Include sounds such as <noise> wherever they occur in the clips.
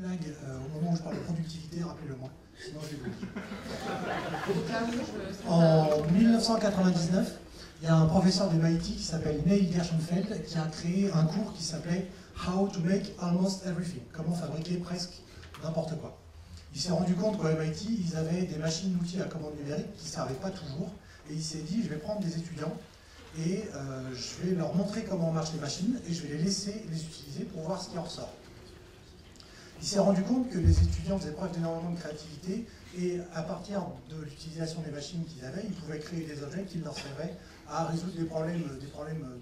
blague euh, au moment où je parle de productivité, rappelez-le-moi. Sinon, je vais <laughs> En 1999, il y a un professeur de MIT qui s'appelle Neil Gershenfeld qui a créé un cours qui s'appelait How to make almost everything. Comment fabriquer presque n'importe quoi. Il s'est rendu compte qu'au MIT, ils avaient des machines-outils à commande numérique qui ne servaient pas toujours. Et il s'est dit, je vais prendre des étudiants et euh, je vais leur montrer comment marchent les machines et je vais les laisser les utiliser pour voir ce qui en ressort. Il s'est rendu compte que les étudiants faisaient preuve d'énormément de créativité et à partir de l'utilisation des machines qu'ils avaient, ils pouvaient créer des objets qui leur servaient à résoudre des problèmes,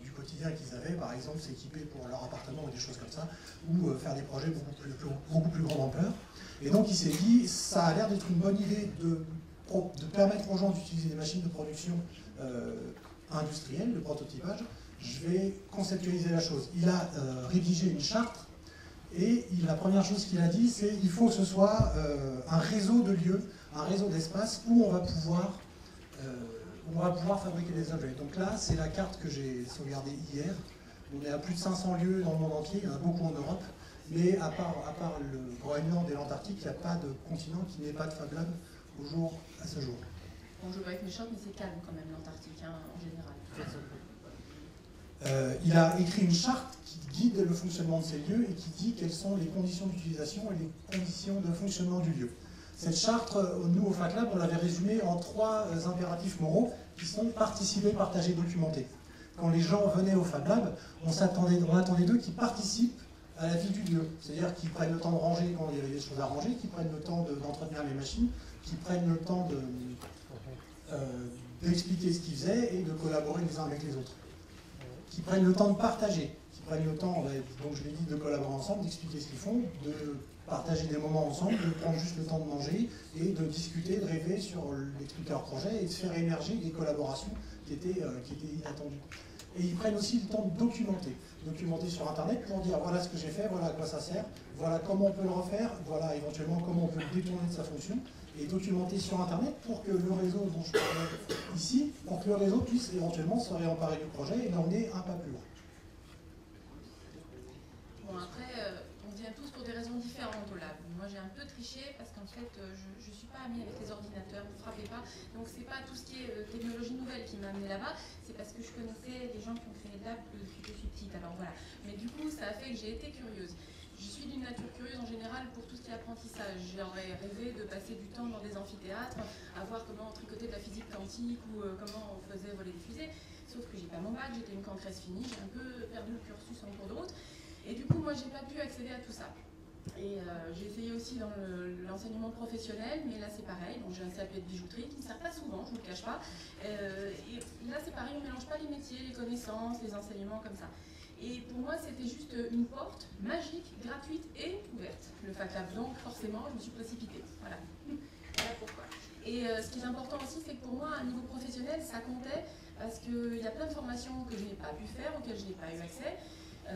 du quotidien qu'ils avaient, par exemple s'équiper pour leur appartement ou des choses comme ça, ou euh, faire des projets beaucoup plus, beaucoup plus grande ampleur. Et donc il s'est dit, ça a l'air d'être une bonne idée de, de, permettre aux gens d'utiliser des machines de production euh, industrielle, de prototypage. Je vais conceptualiser la chose. Il a euh, rédigé une charte et la première chose qu'il a dit, c'est qu'il faut que ce soit un réseau de lieux, un réseau d'espaces où on va pouvoir on va pouvoir fabriquer des objets. Donc là, c'est la carte que j'ai sauvegardée hier. On est à plus de 500 lieux dans le monde entier, il y en a beaucoup en Europe, mais à part, à part le Groenland et l'Antarctique, il n'y a pas de continent qui n'ait pas de Fab Lab au jour, à ce jour. On joue avec mes shorts, mais c'est calme quand même l'Antarctique hein, en général. Euh, il a écrit une charte qui guide le fonctionnement de ces lieux et qui dit quelles sont les conditions d'utilisation et les conditions de fonctionnement du lieu. Cette charte, euh, nous au FACLAB, on l'avait résumée en trois euh, impératifs moraux qui sont participer, partager, documenter. Quand les gens venaient au Fab Lab, on, on attendait d'eux qu'ils participent à la vie du lieu. C'est-à-dire qu'ils prennent le temps de ranger quand il y avait des choses à ranger, qu'ils prennent le temps d'entretenir les machines, qu'ils prennent le temps d'expliquer ce qu'ils faisaient et de collaborer les uns avec les autres. Qu'ils prennent le temps de partager, qu'ils prennent le temps, donc je l'ai dit, de collaborer ensemble, d'expliquer ce qu'ils font, de partager des moments ensemble, de prendre juste le temps de manger et de discuter, de rêver sur les leur projet et de faire émerger des collaborations qui étaient, euh, qui étaient inattendues. Et ils prennent aussi le temps de documenter. Documenter sur Internet pour dire voilà ce que j'ai fait, voilà à quoi ça sert, voilà comment on peut le refaire, voilà éventuellement comment on peut le détourner de sa fonction. Et documenter sur Internet pour que le réseau dont je parlais ici, pour que le réseau puisse éventuellement se réemparer du projet et l'emmener un pas plus loin. Bon, après, euh, tous pour des raisons différentes au lab. Moi, j'ai un peu triché parce qu'en fait, euh, je ne suis pas amie avec les ordinateurs, ne frappez pas. Donc, c'est pas tout ce qui est euh, technologie nouvelle qui m'a amené là-bas, c'est parce que je connaissais les gens qui ont créé lab depuis que je suis petite. Alors voilà. Mais du coup, ça a fait que j'ai été curieuse. Je suis d'une nature curieuse en général pour tout ce qui est apprentissage. J'aurais rêvé de passer du temps dans des amphithéâtres, à voir comment on tricotait de la physique quantique ou euh, comment on faisait voler des fusées. Sauf que j'ai pas mon bac, j'étais une cancresse finie, j'ai un peu perdu le cursus en cours de route. Et du coup, moi, j'ai pas pu accéder à tout ça. Et euh, j'ai essayé aussi dans l'enseignement professionnel, mais là c'est pareil. Donc j'ai un CAP de bijouterie qui ne sert pas souvent, je ne vous le cache pas. Euh, et là c'est pareil, on ne mélange pas les métiers, les connaissances, les enseignements comme ça. Et pour moi c'était juste une porte magique, gratuite et ouverte, le FACLAB. Donc forcément je me suis précipitée. Voilà. voilà pourquoi. Et euh, ce qui est important aussi, c'est que pour moi, à un niveau professionnel, ça comptait parce qu'il y a plein de formations que je n'ai pas pu faire, auxquelles je n'ai pas eu accès. Euh,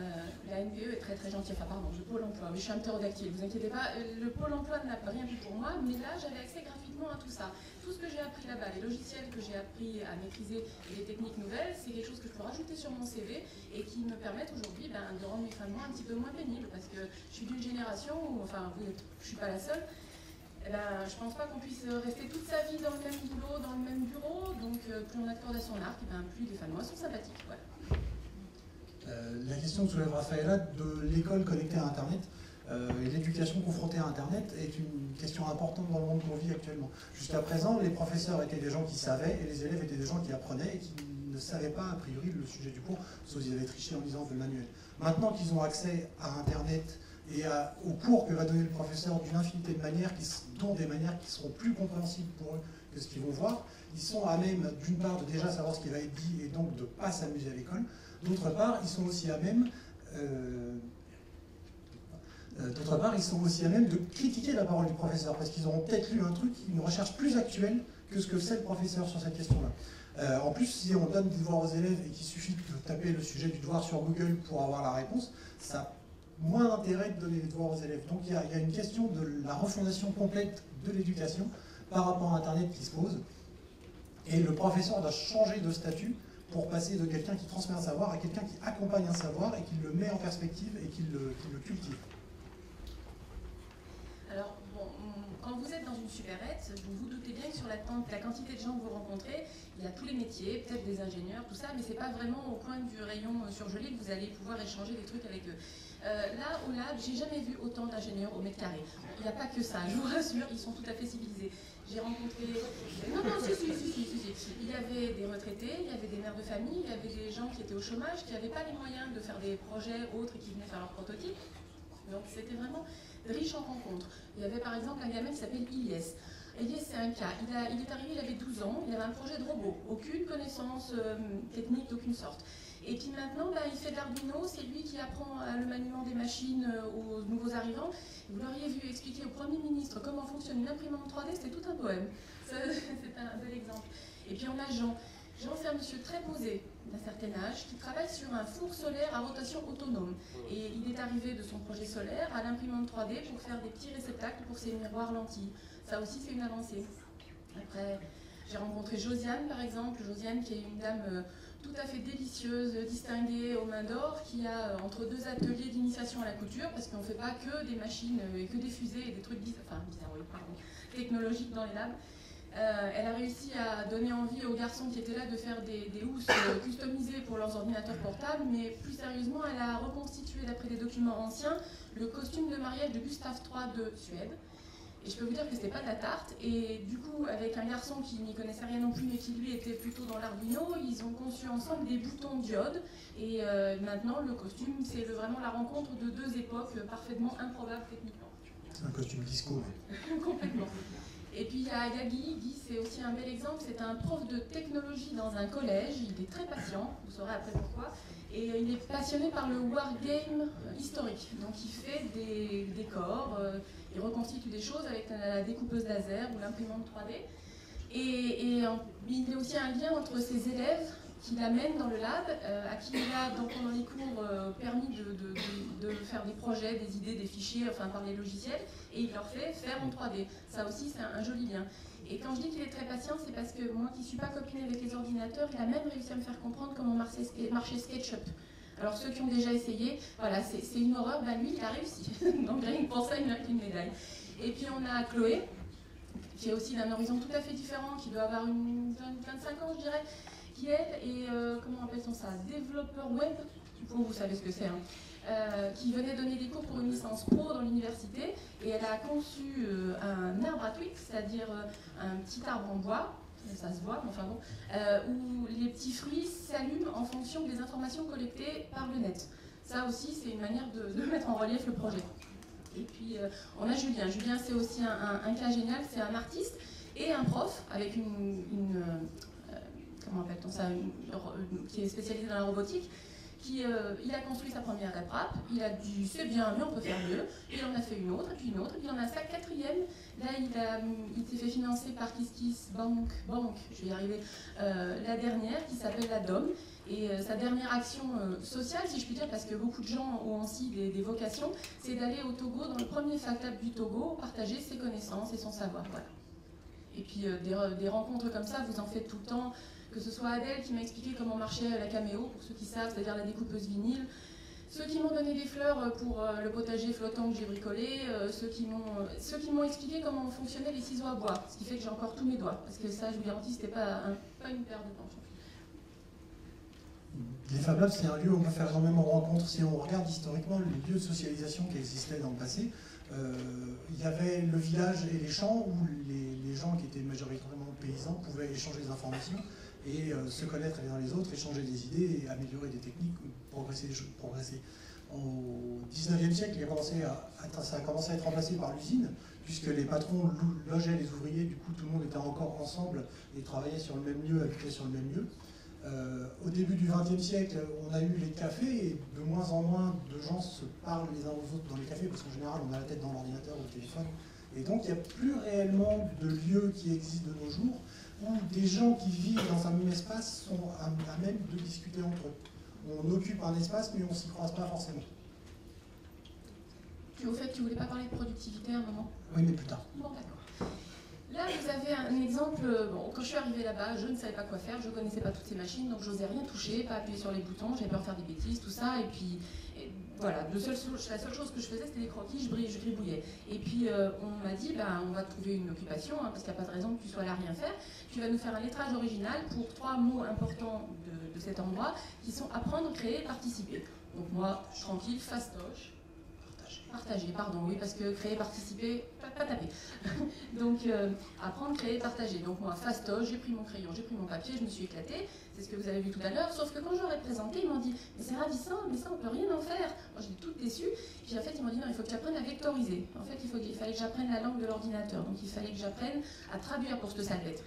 la NPE est très très gentille, enfin pardon, je pôle emploi, mais je suis un ptérodactyle, vous inquiétez pas, euh, le pôle emploi n'a rien vu pour moi, mais là j'avais accès gratuitement à tout ça. Tout ce que j'ai appris là-bas, les logiciels que j'ai appris à maîtriser et les techniques nouvelles, c'est quelque chose que je peux rajouter sur mon CV et qui me permettent aujourd'hui ben, de rendre mes fins de un petit peu moins pénibles, parce que je suis d'une génération où, enfin vous je suis pas la seule, eh ben, je pense pas qu'on puisse rester toute sa vie dans le même boulot, dans le même bureau, donc euh, plus on a de cordes à son arc, eh ben, plus les fins de sont sympathiques. Voilà. Euh, la question que soulève Raphaël de l'école connectée à Internet euh, et l'éducation confrontée à Internet est une question importante dans le monde qu'on vit actuellement. Jusqu'à présent, les professeurs étaient des gens qui savaient et les élèves étaient des gens qui apprenaient et qui ne savaient pas a priori le sujet du cours, sauf qu'ils avaient triché en lisant le manuel. Maintenant qu'ils ont accès à Internet et au cours que va donner le professeur d'une infinité de manières, qui, dont des manières qui seront plus compréhensibles pour eux que ce qu'ils vont voir, ils sont à même d'une part de déjà savoir ce qui va être dit et donc de ne pas s'amuser à l'école, D'autre part, ils sont aussi à même euh, euh, D'autre part, ils sont aussi à même de critiquer la parole du professeur, parce qu'ils auront peut-être lu un truc, une recherche plus actuelle que ce que sait le professeur sur cette question-là. Euh, en plus, si on donne des devoirs aux élèves et qu'il suffit de taper le sujet du devoir sur Google pour avoir la réponse, ça a moins d'intérêt de donner des devoirs aux élèves. Donc il y, a, une question de la refondation complète de l'éducation par rapport à Internet qui se pose. Et le professeur doit changer de statut pour passer de quelqu'un qui transmet un savoir à quelqu'un qui accompagne un savoir et qui le met en perspective et qui le, cultive. Alors, quand vous êtes dans une supérette, vous vous doutez bien que sur la, la quantité de gens que vous rencontrez, il y a tous les métiers, peut-être des ingénieurs, tout ça, mais c'est pas vraiment au coin du rayon surgelé que vous allez pouvoir échanger des trucs avec eux. Euh, là, au lab, j'ai jamais vu autant d'ingénieurs au mètre carré. Il n'y a pas que ça, je vous rassure, ils sont tout à fait civilisés. J'ai rencontré. Non, non, si, si, si, si, Il y avait des retraités, il y avait des mères de famille, il y avait des gens qui étaient au chômage, qui n'avaient pas les moyens de faire des projets autres et qui venaient faire leurs prototypes. Donc c'était vraiment riche en rencontres. Il y avait par exemple un gamin qui s'appelle Ilyes. Ilyes, c'est un cas. Il, il, est arrivé, il avait 12 ans, il avait un projet de robot, aucune connaissance euh, technique d'aucune sorte. Et puis maintenant, bah, il fait de c'est lui qui apprend le maniement des machines euh, aux nouveaux arrivants. Vous l'auriez vu expliquer au Premier ministre comment fonctionne une imprimante 3D, c'est tout un poème. <laughs> C'est un bel exemple. Et puis on a Jean. Jean, c'est un monsieur très posé, d'un certain âge, qui travaille sur un four solaire à rotation autonome. Et il est arrivé de son projet solaire à l'imprimante 3D pour faire des petits réceptacles pour ses miroirs lentilles. Ça aussi, c'est une avancée. Après, j'ai rencontré Josiane, par exemple. Josiane, qui est une dame euh, tout à fait délicieuse, distinguée aux mains d'or, qui a euh, entre deux ateliers d'initiation à la couture, parce qu'on ne fait pas que des machines euh, et que des fusées et des trucs enfin, technologiques dans les labs. Euh, elle a réussi à donner envie aux garçons qui étaient là de faire des, housses customisées pour leurs ordinateurs portables, mais plus sérieusement, elle a reconstitué, d'après des documents anciens, le costume de mariage de Gustave III de Suède. Et je peux vous dire que c'était pas de la tarte. Et du coup, avec un garçon qui n'y connaissait rien non plus, mais qui lui était plutôt dans l'Arduino, ils ont conçu ensemble des boutons diodes. Et euh, maintenant, le costume, c'est vraiment la rencontre de deux époques parfaitement improbables techniquement. C'est un costume disco. <laughs> Complètement. Et puis il y a Guy. Guy, c'est aussi un bel exemple. C'est un prof de technologie dans un collège. Il est très patient. Vous saurez après pourquoi. Et il est passionné par le wargame historique. Donc il fait des décors. Il reconstitue des choses avec la découpeuse laser ou l'imprimante 3D. Et, il y a aussi un lien entre ses élèves qui l'amènent dans le lab, euh, à qui il a donc, pendant les cours euh, permis de, faire des projets, des idées, des fichiers, enfin par les logiciels, et il leur fait faire en 3D. Ça aussi, c'est un, joli lien. Et quand je dis qu'il est très patient, c'est parce que moi qui ne suis pas copine avec les ordinateurs, il a même réussi à me faire comprendre comment marchait SketchUp. Alors ceux qui ont déjà essayé, voilà, c'est une horreur, ben lui il a réussi. <laughs> Donc rien que pour ça, il mérite une médaille. Et puis on a Chloé, qui est aussi d'un horizon tout à fait différent, qui doit avoir une 25 ans je dirais, qui elle est, euh, comment appelle-t-on ça, développeur web, vous, vous savez ce que c'est, hein. euh, qui venait donner des cours pour une licence pro dans l'université, et elle a conçu euh, un arbre à tweets, c'est-à-dire un petit arbre en bois, ça se voit, mais enfin bon, euh, où les petits fruits s'allument en fonction des informations collectées par le net. Ça aussi, c'est une manière de, mettre en relief le projet. Et puis, euh, on a Julien. Julien, c'est aussi un, cas génial, c'est un artiste et un prof avec une, euh, comment appelle-t-on ça, qui est spécialisé dans la robotique euh, il a construit sa première RepRap, il a dit c'est bien, mais on peut faire mieux. Il en a fait une autre, puis une autre, il en a sa quatrième. Là, il, s'est fait financer par KissKiss Bank, Bank, je vais y arriver, euh, la dernière qui s'appelle la DOM. Et euh, sa dernière action sociale, si je puis dire, parce que beaucoup de gens ont aussi des, vocations, c'est d'aller au Togo, dans le premier FACTAB du Togo, partager ses connaissances et son savoir. Voilà. Et puis des, des rencontres comme ça, vous en faites tout le temps que ce soit Adèle qui m'a expliqué comment marchait la caméo, pour ceux qui savent, c'est-à-dire la découpeuse vinyle, ceux qui m'ont donné des fleurs pour euh, le potager flottant que j'ai bricolé, euh, ceux qui m'ont expliqué comment fonctionnaient les ciseaux à bois, ce qui fait que j'ai encore tous mes doigts, parce que ça, je vous garantis, c'était pas, pas une paire de planches. Les Fab Labs, c'est un lieu où on peut faire énormément de rencontres. Si on regarde historiquement les lieux de socialisation qui existaient dans le passé, euh, il y avait le village et les champs où les, les gens qui étaient majoritairement paysans pouvaient échanger des informations et euh, se connaître les uns les autres, échanger des idées et améliorer des techniques, progresser, progresser. Au 19e siècle, il a commencé à, ça a commencé à être remplacé par l'usine, puisque les patrons logeaient les ouvriers, du coup tout le monde était encore ensemble et travaillait sur le même lieu, habitait sur le même lieu. Euh, au début du XXe siècle, on a eu les cafés et de moins en moins de gens se parlent les uns aux autres dans les cafés, parce qu'en général on a la tête dans l'ordinateur ou le téléphone. Et donc il n'y a plus réellement de lieux qui existent de nos jours où des gens qui vivent dans un même espace sont à, même de discuter entre eux. On occupe un espace, mais on ne s'y croise pas forcément. au fait, tu voulais pas parler de productivité à un moment? Oui, mais plus tard. Bon, d'accord. Là, vous avez un exemple. Bon, quand je suis arrivée là-bas, je ne savais pas quoi faire, je ne connaissais pas toutes ces machines, donc je n'osais rien toucher, pas appuyer sur les boutons, j'avais peur de faire des bêtises, tout ça. Et puis, voilà, la seule chose que je faisais, c'était des croquis, je, je gribouillais. Et puis, euh, on m'a dit, ben, on va trouver une occupation, hein, parce qu'il n'y a pas de raison que tu sois là à rien faire. Tu vas nous faire un lettrage original pour trois mots importants de, de cet endroit, qui sont apprendre, créer, participer. Donc moi, tranquille, fastoche, Partager, pardon, oui, parce que créer, participer, pas, taper. <laughs> donc, euh, apprendre, créer, partager. Donc, moi, fastoche, j'ai pris mon crayon, j'ai pris mon papier, je me suis éclatée. C'est ce que vous avez vu tout à l'heure. Sauf que quand j'aurais présenté, ils m'ont dit Mais c'est ravissant, mais ça, on peut rien en faire. Moi, j'étais toute déçue. Puis en fait, ils m'ont dit Non, il faut que tu apprennes à vectoriser. En fait, il, fallait que j'apprenne la langue de l'ordinateur. Donc, il fallait que j'apprenne à traduire pour cette salvette.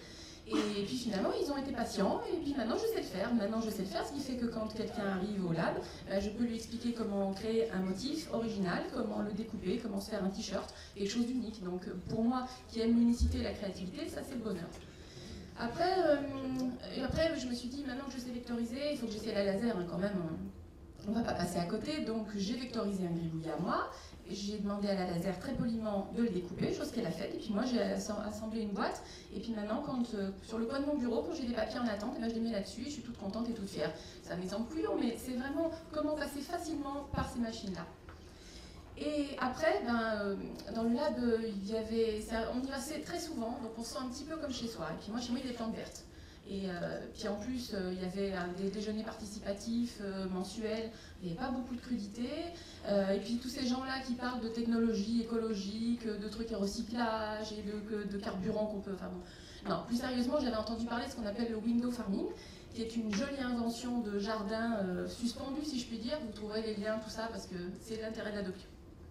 Et puis finalement, ils ont été patients, et puis maintenant je sais le faire. Maintenant je sais le faire, ce qui fait que quand quelqu'un arrive au lab, ben, je peux lui expliquer comment créer un motif original, comment le découper, comment se faire un t-shirt, quelque chose d'unique. Donc pour moi qui aime l'unicité et la créativité, ça c'est le bonheur. Après, euh, après, je me suis dit, maintenant que je sais vectoriser, il faut que j'essaie la laser hein, quand même. On ne va pas passer à côté, donc j'ai vectorisé un gribouillis à moi j'ai demandé à la laser très poliment de le découper, chose qu'elle a faite. Et puis moi, j'ai assemblé une boîte. Et puis maintenant, quand, euh, sur le coin de mon bureau, quand j'ai des papiers en attente, eh ben, je les mets là-dessus. Je suis toute contente et toute fière. C'est un exemple couillon, mais c'est vraiment comment passer facilement par ces machines-là. Et après, ben, euh, dans le lab, euh, il y avait, on y passait très souvent, donc on se sent un petit peu comme chez soi. Et puis moi, chez moi, il y a des plantes vertes. Et euh, puis en plus, euh, il y avait des déjeuners participatifs euh, mensuels, il n'y avait pas beaucoup de crudité. et puis tous ces gens-là qui parlent de technologie écologique, de trucs et recyclage et de, de carburant qu'on peut. Enfin bon. Non, plus sérieusement, j'avais entendu parler de ce qu'on appelle le window farming, qui est une jolie invention de jardin suspendu, si je puis dire. Vous trouverez les liens, tout ça, parce que c'est l'intérêt de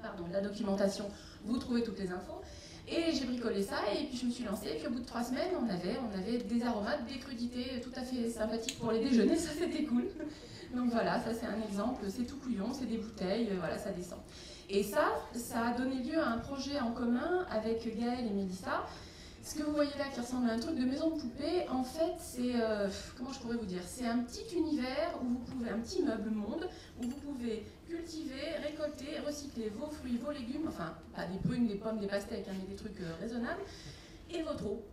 la, la documentation. Vous trouvez toutes les infos. Et j'ai bricolé ça et puis je me suis lancée. Et puis au bout de trois semaines, on avait, on avait des aromates, des crudités tout à fait sympathiques pour les déjeuners. <laughs> Ça, c'était cool. Donc voilà, ça c'est un exemple. C'est tout couillon, c'est des bouteilles, euh, voilà, ça descend. Et ça, ça a donné lieu à un projet en commun avec Gaël et Mélissa ce que vous voyez là qui ressemble à un truc de maison de poupée, en fait, c'est. Euh, comment je pourrais vous dire C'est un petit univers où vous pouvez. un petit meuble monde où vous pouvez cultiver, récolter, recycler vos fruits, vos légumes, enfin, pas des prunes, des pommes, des pastèques, hein, mais des trucs euh, raisonnables, et votre eau.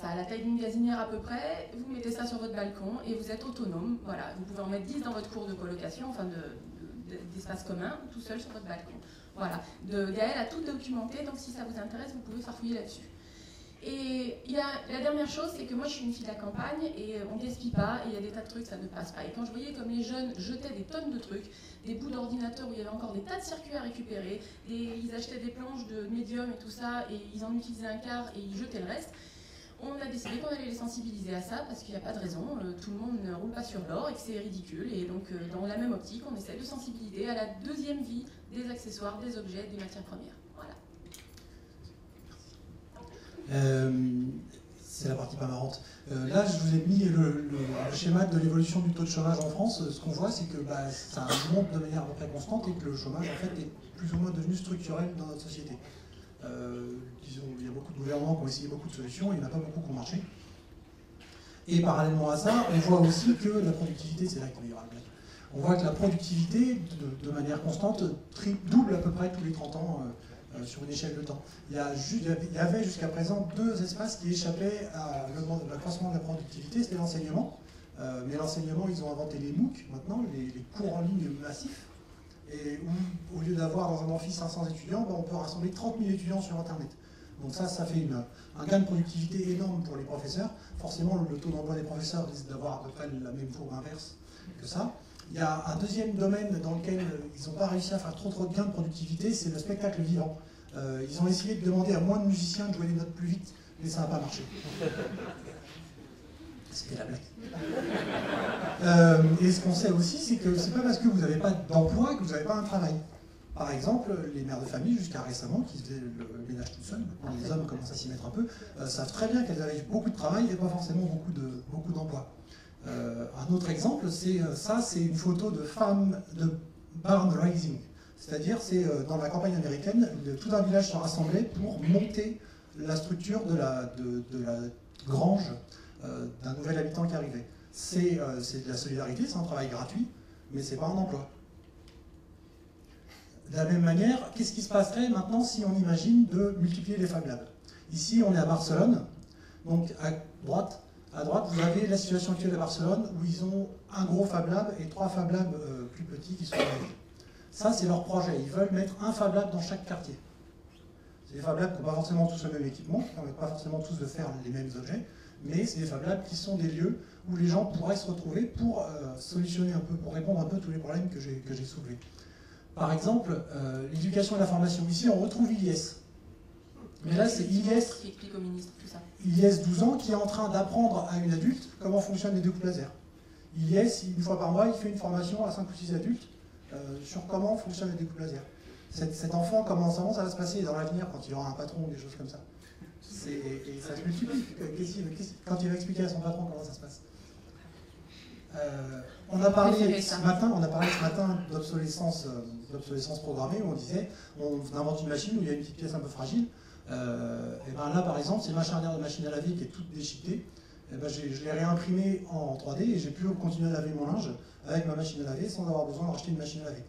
Ça a la taille d'une gazinière à peu près, vous mettez ça sur votre balcon et vous êtes autonome. Voilà, vous pouvez en mettre 10 dans votre cour de colocation, enfin d'espace commun, tout seul sur votre balcon. Voilà, de Gaël a tout documenté, donc si ça vous intéresse, vous pouvez farfouiller là-dessus. Et la dernière chose, c'est que moi je suis une fille de la campagne et on ne gaspille pas et il y a des tas de trucs, ça ne passe pas. Et quand je voyais comme les jeunes jetaient des tonnes de trucs, des bouts d'ordinateur où il y avait encore des tas de circuits à récupérer, ils achetaient des planches de médium et tout ça et ils en utilisaient un quart et ils jetaient le reste, on a décidé qu'on allait les sensibiliser à ça parce qu'il n'y a pas de raison, euh, tout le monde ne roule pas sur l'or et que c'est ridicule. Et donc euh, dans la même optique, on essaie de sensibiliser à la deuxième vie des accessoires, des objets, des matières premières. Euh, c'est la partie pas marrante. Euh, là, je vous ai mis le, schéma de l'évolution du taux de chômage en France. Ce qu'on voit, c'est que bah, ça monte de manière à peu près constante et que le chômage, en fait, est plus ou moins devenu structurel dans notre société. Euh, disons, il y a beaucoup de gouvernements qui ont essayé beaucoup de solutions, il n'y en a pas beaucoup qui ont marché. Et parallèlement à ça, on voit aussi que la productivité, c'est là qu'il y aura le On voit que la productivité, de, manière constante, double à peu près tous les 30 ans. Euh, sur une échelle de temps. Il y, avait jusqu'à présent deux espaces qui échappaient à l'accroissement de la productivité, c'était l'enseignement. Euh, mais l'enseignement, ils ont inventé les MOOC maintenant, les, cours en ligne massifs, et où, au lieu d'avoir dans un amphi 500 étudiants, ben, on peut rassembler 30 000 étudiants sur Internet. Donc ça, ça fait un gain de productivité énorme pour les professeurs. Forcément, le, taux d'emploi des professeurs risque d'avoir à peu près la même courbe inverse que ça. Il y a un deuxième domaine dans lequel ils n'ont pas réussi à faire trop trop de gains de productivité, c'est le spectacle vivant. Euh, ils ont essayé de demander à moins de musiciens de jouer des notes plus vite, mais ça n'a pas marché. <laughs> C'était la blague. Euh, et ce qu'on sait aussi, c'est que c'est pas parce que vous n'avez pas d'emploi que vous n'avez pas un travail. Par exemple, les mères de famille, jusqu'à récemment, qui faisaient le ménage tout seuls, maintenant les hommes commencent à s'y mettre un peu, euh, savent très bien qu'elles avaient beaucoup de travail et pas forcément beaucoup de beaucoup d'emplois. Euh, un autre exemple, c'est euh, ça, c'est une photo de femme de Barn Rising. C'est-à-dire, c'est euh, dans la campagne américaine, tout un village se rassemblait pour monter la structure de la, grange d'un nouvel habitant qui arrivait. C'est de la solidarité, c'est un travail gratuit, mais c'est pas un emploi. De la même manière, qu'est-ce qui se passerait maintenant si on imagine de multiplier les Fab Labs? Ici, on est à Barcelone. Donc, à droite, à droite, vous avez la situation actuelle à Barcelone où ils ont un gros Fab Lab et trois Fab Labs euh, plus petits qui sont là. Ça, c'est leur projet. Ils veulent mettre un Fab Lab dans chaque quartier. C'est des Fab Labs qui n'ont pas forcément tous le même équipement, qui ne permettent pas forcément tous de faire les mêmes objets, mais c'est des Fab Labs qui sont des lieux où les gens pourraient se retrouver pour euh, solutionner un peu, pour répondre un peu à tous les problèmes que j'ai soulevés. Par exemple, euh, l'éducation et la formation. Ici, on retrouve ILIS. Mais là, c'est ILIS, Qui explique au ministre tout ça. ILIS 12 ans qui est en train d'apprendre à une adulte comment fonctionnent les découpes laser. ILIS, une fois par mois, il fait une formation à 5 ou 6 adultes euh, sur comment fonctionnent les découpes laser. Cet, cet enfant, comment ça va se passer dans l'avenir quand il aura un patron ou des choses comme ça? Et, et ça se multiplie. Qu'est-ce- Quand il va expliquer à son patron comment ça se passe? Euh, on a parlé ce matin, on a parlé ce matin d'obsolescence, euh, d'obsolescence programmée où on disait on invente une machine où il y a une petite pièce un peu fragile. Euh, et ben là par exemple, c'est ma charnière de machine à laver qui est toute déchiquetée. Et ben, je l'ai réimprimée en 3D et j'ai pu continuer à laver mon linge avec ma machine à laver sans avoir besoin de racheter une machine à laver.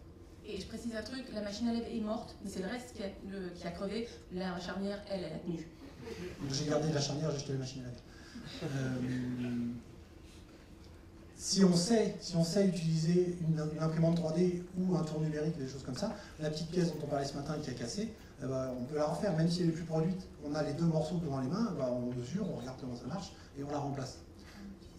Et je précise un truc, la machine à laver est morte, mais c'est le reste qui a, le- qui a crevé. La charnière, elle, elle a tenu. Donc j'ai gardé la charnière, j'ai acheté la machine à laver. Euh, si on sait, si on sait utiliser une, une imprimante 3D ou un tour numérique, des choses comme ça, la petite pièce dont on parlait ce matin qui a cassé, eh ben, on peut la refaire, même si elle est plus produite. On a les deux morceaux devant les mains, eh ben, on mesure, on regarde comment ça marche et on la remplace.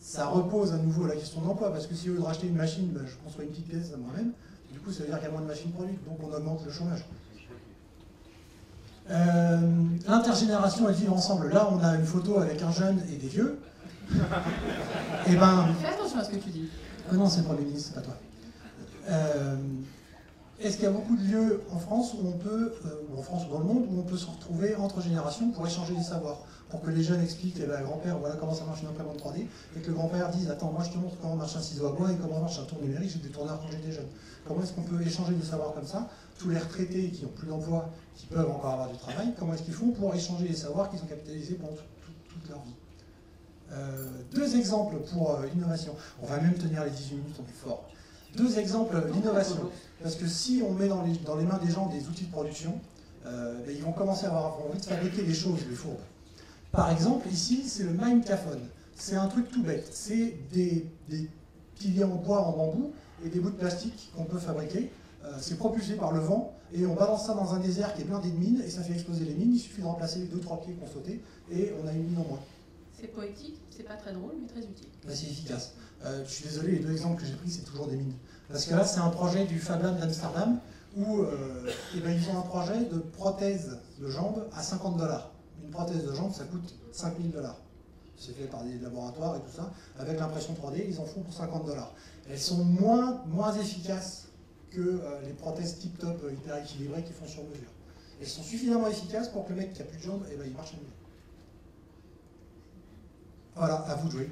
Ça repose à nouveau la question de l'emploi, parce que si au lieu de racheter une machine, ben, je construis une petite pièce à moi-même, du coup ça veut dire qu'il y a moins de machines produites, donc on augmente le chômage. Euh, L'intergénération et le vivre ensemble. Là, on a une photo avec un jeune et des vieux. <laughs> Et ben, Fais attention à ce que tu dis. ah non, c'est le Premier ministre, c'est pas toi. Euh, Est-ce qu'il y a beaucoup de lieux en France où on peut, euh, ou en France ou dans le monde, où on peut se retrouver entre générations pour échanger des savoirs Pour que les jeunes expliquent, eh ben, grand-père, voilà comment ça marche une imprimante 3D, et que le grand-père dise, attends, moi je te montre comment marche un ciseau à bois et comment marche un tour numérique, j'ai des tourneurs quand j'étais jeune. Comment est-ce qu'on peut échanger des savoirs comme ça Tous les retraités qui n'ont plus d'emploi, qui peuvent encore avoir du travail, comment est-ce qu'ils font pour échanger les savoirs qu'ils ont capitalisés pendant tout- tout- toute leur vie? Euh, deux exemples pour euh, l'innovation. On va même tenir les 18 minutes, on est fort. Deux exemples d'innovation. Parce que si on met dans les, mains des gens des outils de production, euh, ben, ils vont commencer à avoir envie de fabriquer des choses, les fourbes. Par exemple, ici, c'est le Minecraphone. C'est un truc tout bête. C'est des, des piliers en bois, en bambou, et des bouts de plastique qu'on peut fabriquer. Euh, c'est propulsé par le vent, et on balance ça dans un désert qui est blindé de mines, et ça fait exploser les mines. Il suffit de remplacer les deux, trois pieds qu'on sautait, et on a une mine en moins. C'est poétique, c'est pas très drôle, mais très utile. C'est efficace. Euh, je suis désolé, les deux exemples que j'ai pris, c'est toujours des mines. Parce que là, c'est un projet du Fab Lab d'Amsterdam où euh, eh ben, ils ont un projet de prothèse de jambe à 50 dollars. Une prothèse de jambe, ça coûte 5000 dollars. C'est fait par des laboratoires et tout ça. Avec l'impression 3D, ils en font pour 50 dollars. Elles sont moins, efficaces que euh, les prothèses tip-top hyper équilibrées qui font sur mesure. Elles sont suffisamment efficaces pour que le mec qui a plus de jambes, eh ben, il marche mieux. Voilà, à vous de jouer.